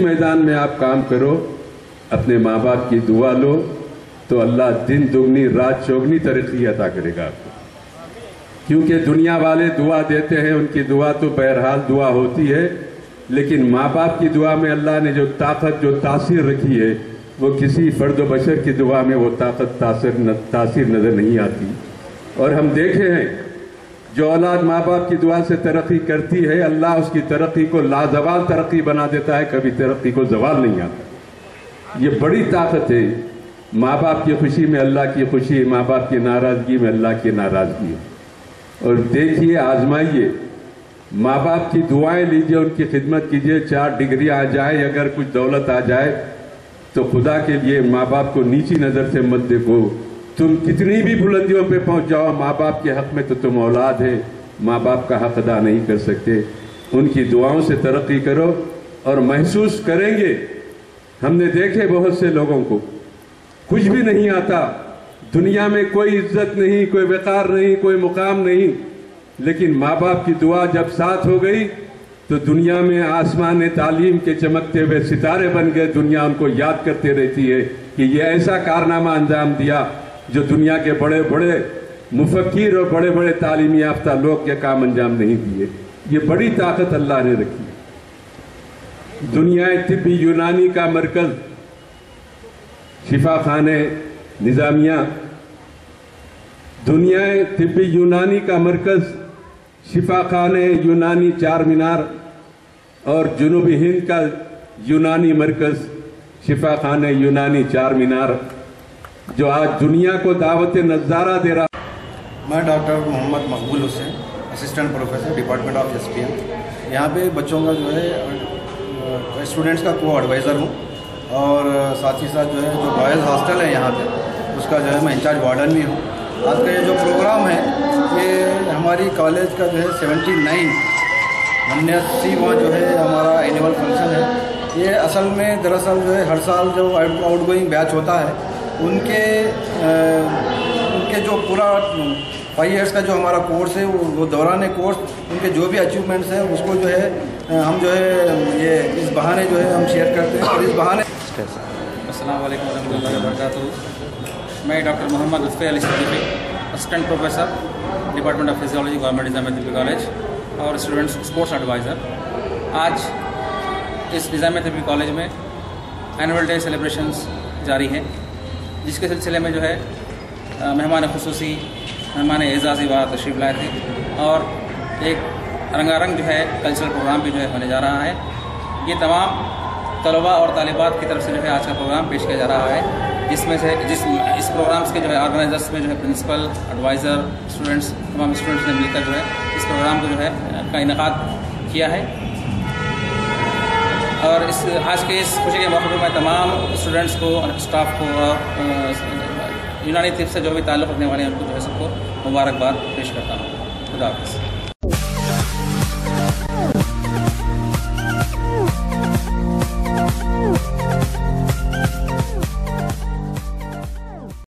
میدان میں آپ کام کرو، اپنے ماں باپ کی دعا لو، تو اللہ دن دگنی، رات چوگنی ترقی عطا کرے گا آپ کو۔ کیونکہ دنیا والے دعا دیتے ہیں، ان کی دعا تو بہرحال دعا ہوتی ہے، لیکن ماں باپ کی دعا میں اللہ نے جو طاقت، جو تاثیر رکھی ہے، وہ کسی فرد و بشر کی دعا میں وہ طاقت، تاثر تاثیر نظر نہیں آتی۔ اور ہم دیکھے ہیں جو اولاد ماں باپ کی دعا سے ترقی کرتی ہے، اللہ اس کی ترقی کو لازوال ترقی بنا دیتا ہے، کبھی ترقی کو زوال نہیں آتا۔ یہ بڑی طاقت ہے۔ ماں باپ کی خوشی میں اللہ کی خوشی ماں باپ کی ناراضگی میں اللہ کی ناراضگی اور دیکھیے، آزمائیے۔ ماں باپ کی دعائیں لیجیے، ان کی خدمت کیجیے۔ چار ڈگری آ جائے، اگر کچھ دولت آ جائے تو خدا کے لیے ماں باپ کو نیچی نظر سے مت دیکھو۔ تم کتنی بھی بلندیوں پہ پہنچ جاؤ، ماں باپ کے حق میں تو تم اولاد ہے ماں باپ کا حق ادا نہیں کر سکتے۔ ان کی دعاؤں سے ترقی کرو اور محسوس کریں گے۔ ہم نے دیکھے بہت سے لوگوں کو۔ کچھ بھی نہیں آتا۔ دنیا میں کوئی عزت نہیں، کوئی وقار نہیں، کوئی مقام نہیں۔ لیکن ماں باپ کی دعا جب ساتھ ہو گئی، تو دنیا میں آسمان تعلیم کے چمکتے ہوئے ستارے بن گئے۔ دنیا ان کو یاد کرتے رہتی ہے کہ یہ ایسا کارنامہ انجام دیا۔ جو دنیا کے بڑے بڑے مفکر اور بڑے بڑے تعلیمی یافتہ لوگ یہ کام انجام نہیں دیے، یہ بڑی طاقت اللہ نے رکھی۔ دنیا طبی یونانی کا مرکز، شفا خانے، نظامیہ۔ دنیا طبی یونانی کا مرکز، شفا خانے، یونانی چار مینار۔ اور جنوبی ہند کا یونانی مرکز، شفا خانے، یونانی چار مینار۔ جو آج دنیا کو دعوت نظارہ دے رہا میں doctor Mohammad Maqbool Hussain assistant professor department of S P M یہاں پہ بچوں کا جو ہے اسٹوڈنٹس کا کو ایڈوائزر ہوں۔ اور ساتھ ہی ساتھ جو ہے، جو بوائز ہاسٹل ہے یہاں پہ، اس کا جو ہے، میں انچارج وارڈن بھی ہوں۔ آج کا یہ جو پروگرام ہے، یہ ہماری کالج کا جو ہے سیونٹی نائن انیاسی وہاں جو ہے، ہمارا اینیول فنکشن ہے۔ یہ اصل میں دراصل جو ہے، ہر سال جو آؤٹ گوئنگ بیچ ہوتا ہے ان کے ان کے جو پورا فائیو ایئرس کا جو ہمارا کورس ہے، وہ دوران کورس ان کے جو بھی اچیومنٹس ہیں، اس کو جو ہے ہم جو ہے، یہ اس بہانے جو ہے، ہم شیئر کرتے ہیں اور اس بہانے السلام علیکم ورحمۃ اللہ وبرکاتہ۔ میں doctor Mohammad Lutfi Ali Siddiqui assistant professor department of physiology government Nizam Tibbi college اور اسٹوڈنٹس اسپورٹس ایڈوائزر آج اس نظام طبی کالج میں اینول ڈے سیلیبریشنس جاری ہیں۔ جس کے سلسلے میں جو ہے مہمان خصوصی، مہمان اعزازی بار تشریف لائے تھے اور ایک رنگا رنگ جو ہے کلچرل پروگرام بھی جو ہے ہونے جا رہا ہے۔ یہ تمام طلباء اور طالبات کی طرف سے جو ہے آج کا پروگرام پیش کیا جا رہا ہے۔ جس میں سے، جس، اس پروگرامس کے جو ہے آرگنائزرس میں جو ہے پرنسپل ایڈوائزر اسٹوڈنٹس تمام اسٹوڈنٹس نے مل کر جو ہے اس پروگرام کو جو ہے کا انعقاد کیا ہے۔ اس آج کے اس خوشی کے موقع پر میں تمام اسٹوڈنٹس کو اسٹاف کو یونانی طب سے جو بھی تعلق رکھنے والے ہیں، ان کو جو ہے سب کو مبارکباد پیش کرتا ہوں۔ خدا حافظ۔